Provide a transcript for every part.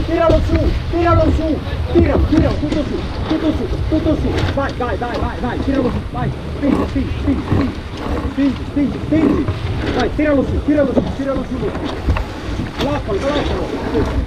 tira sullo, sì, tiralo su, tiralo su, tiralo, tiralo, tutto su, tutto su, tutto su, vai, vai, vai, vai, vai, tiralo su, vai, spingi, spingi, spingi, spingi, spingi, spingi, spingi, vai, tiralo su, tiralo su, tiralo su, bloccalo, bloccalo, Vai,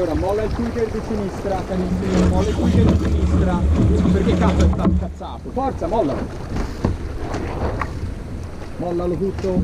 Allora, molla il tweeter di sinistra, canestino, molla il tweeter di sinistra. Perché cazzo è stato cazzato? Forza, mollalo! Mollalo tutto.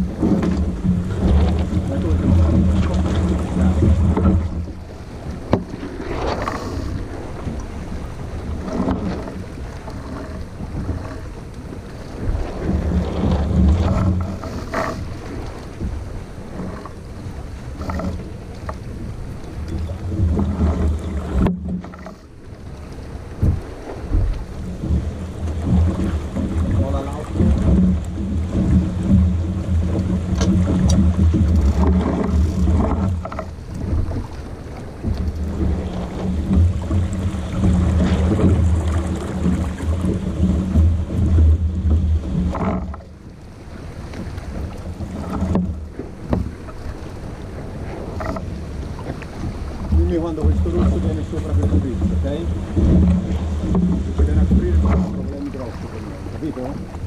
여기도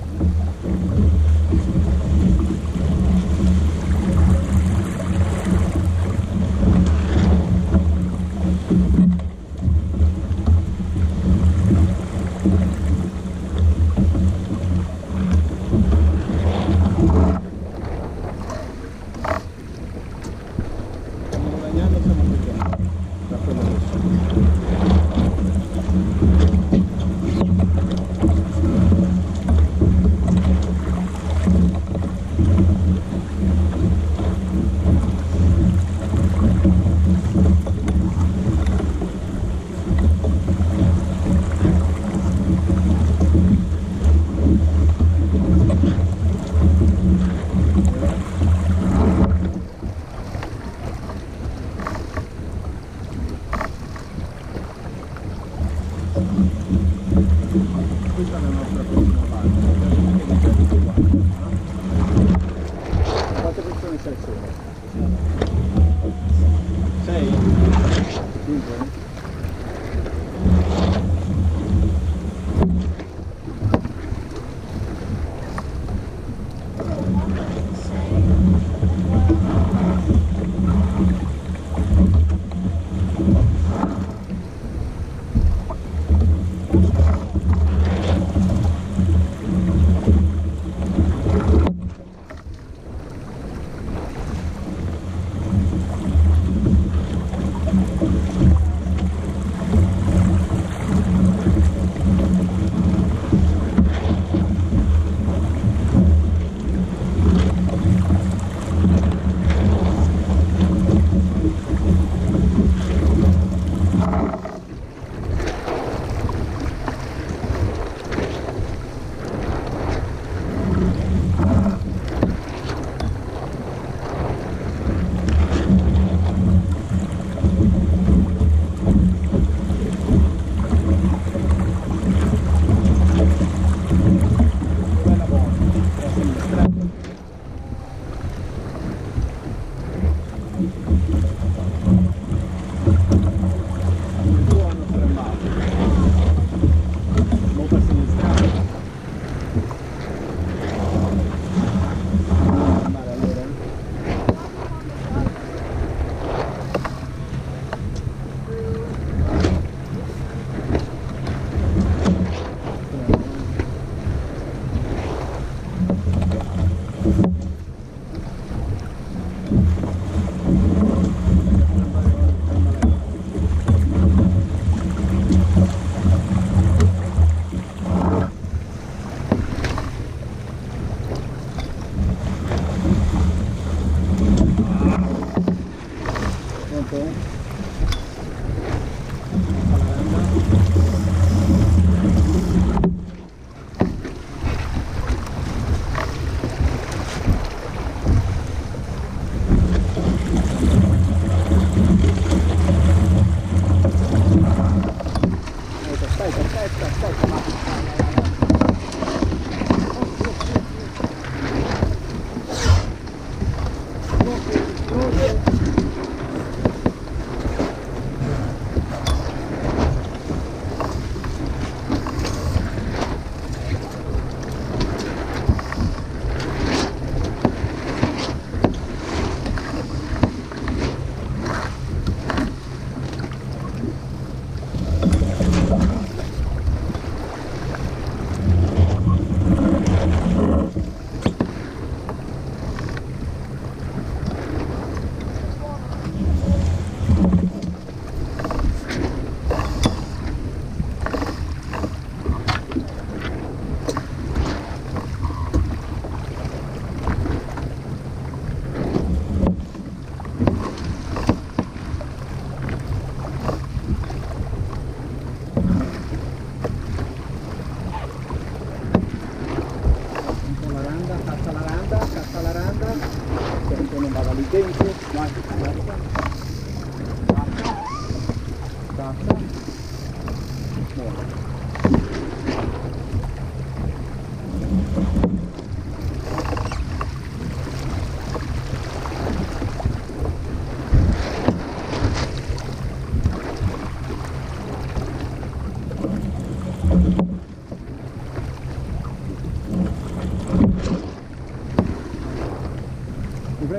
Sei. Sei.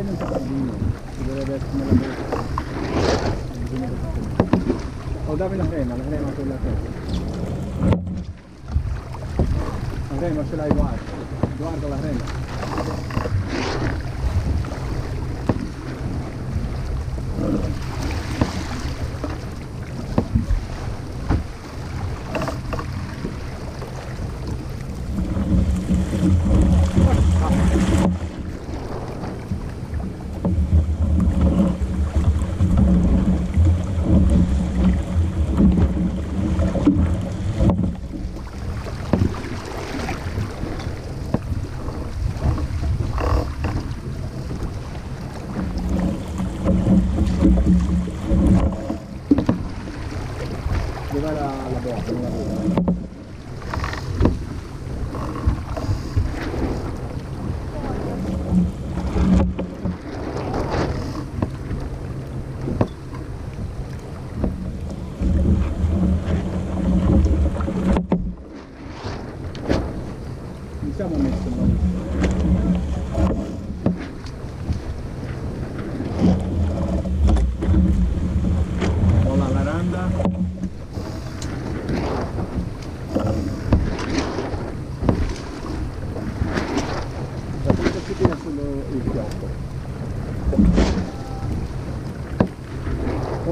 Ti prendi un che dovrebbe essere nella bocca. O dammi la crema, la crema quella che La crema ce l'hai guarda, guarda la crema. Dov'è la, la botta? Non la vedo.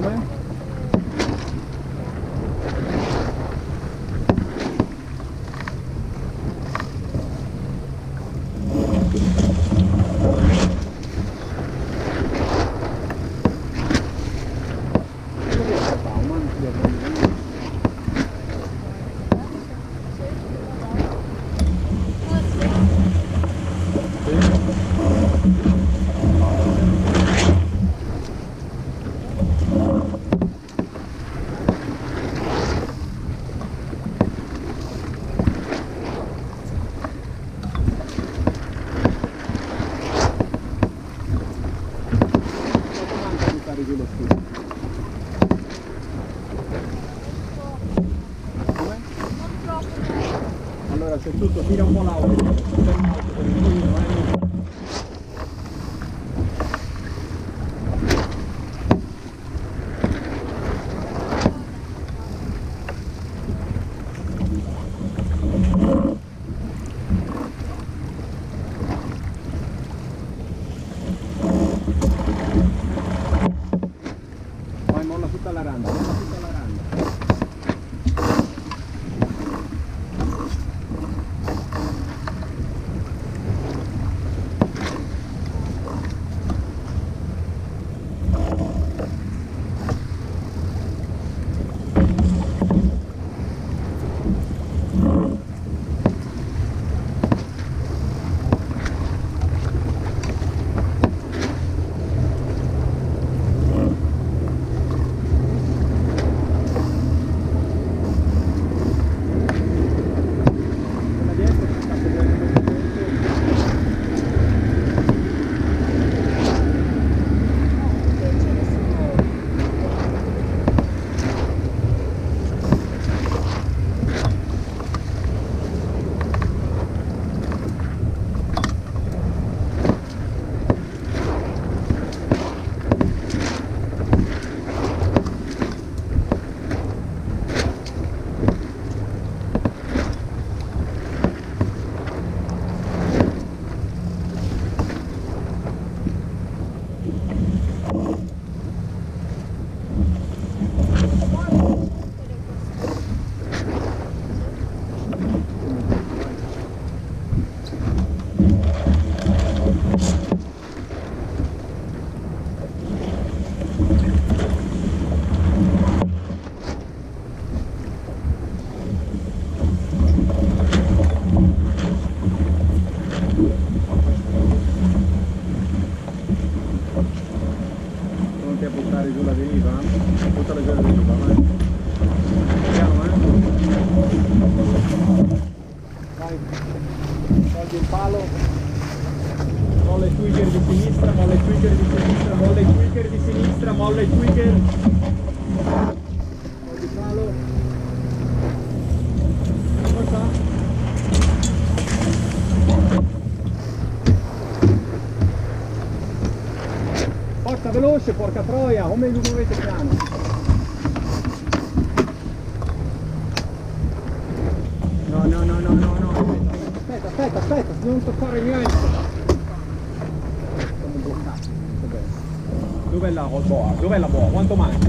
Come? Quanto veloce, porca troia, come vi muovete piano? No, no, no, no, no, no, aspetta, aspetta, aspetta, non toccare niente. Sono bloccato. Vabbè. Dov'è la boa? Dov'è la boa? Quanto manca?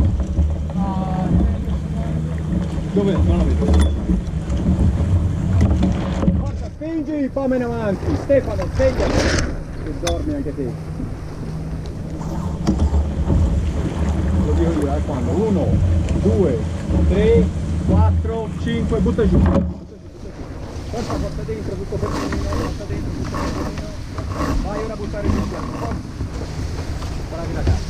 Dove? Non la vedo. Spingi, fammi in avanti. Stefano, svegliati. Che dormi anche te. Dico io, eh, quando? 1, 2, 3, 4, 5, butta giù. Butta giù, butta giù. Porta dentro, tutto fermino, porta dentro, tutto fermino. Vai ora a buttare giù forza. Bravi ragazzi.